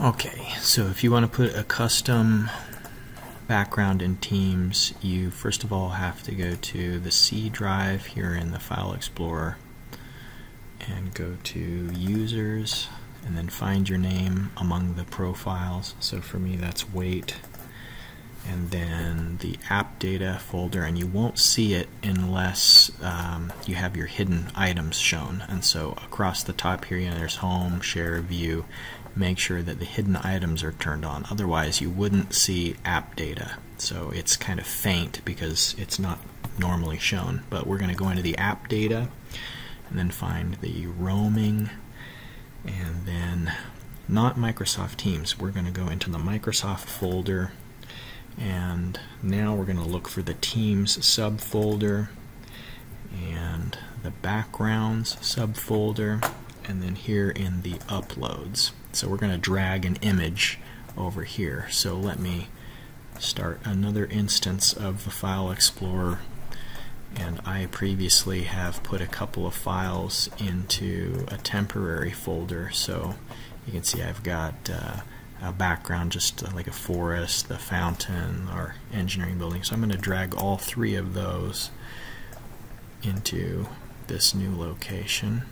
Okay, so if you want to put a custom background in Teams, you first of all have to go to the C drive here in the File Explorer and go to Users and then find your name among the profiles. So for me that's Wait and then the app data folder and you won't see it unless um, you have your hidden items shown. And so across the top here you know there's home share view. Make sure that the hidden items are turned on. Otherwise you wouldn't see app data. So it's kind of faint because it's not normally shown. But we're going to go into the app data and then find the roaming. And then not Microsoft Teams. We're going to go into the Microsoft folder and now we're going to look for the Teams subfolder and the backgrounds subfolder and then here in the uploads. So we're going to drag an image over here. So let me start another instance of the File Explorer and I previously have put a couple of files into a temporary folder so you can see I've got uh, a background, just like a forest, the fountain, or engineering building. So I'm going to drag all three of those into this new location.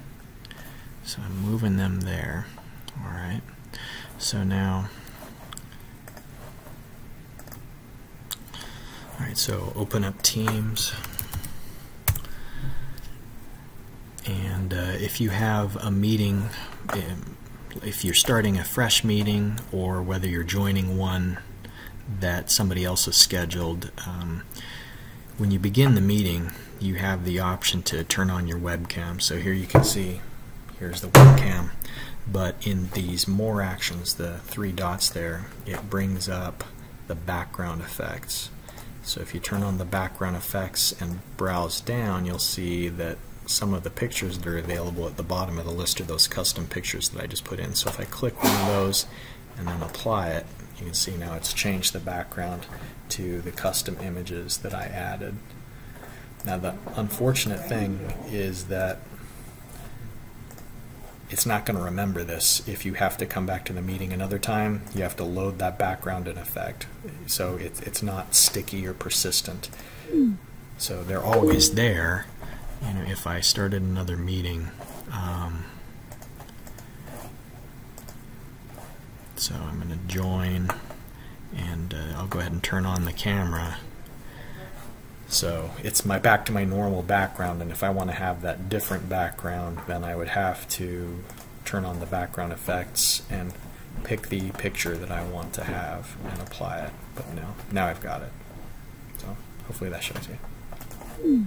So I'm moving them there. Alright, so now, alright, so open up Teams. And uh, if you have a meeting, um, if you're starting a fresh meeting or whether you're joining one that somebody else has scheduled, um, when you begin the meeting, you have the option to turn on your webcam. So here you can see, here's the webcam. But in these more actions, the three dots there, it brings up the background effects. So if you turn on the background effects and browse down, you'll see that some of the pictures that are available at the bottom of the list are those custom pictures that I just put in. So if I click one of those and then apply it, you can see now it's changed the background to the custom images that I added. Now the unfortunate thing is that it's not going to remember this. If you have to come back to the meeting another time, you have to load that background in effect. So it, it's not sticky or persistent. So they're always there, know, if I started another meeting, um, so I'm going to join and uh, I'll go ahead and turn on the camera. So it's my back to my normal background and if I want to have that different background then I would have to turn on the background effects and pick the picture that I want to have and apply it. But now, now I've got it. So hopefully that shows you.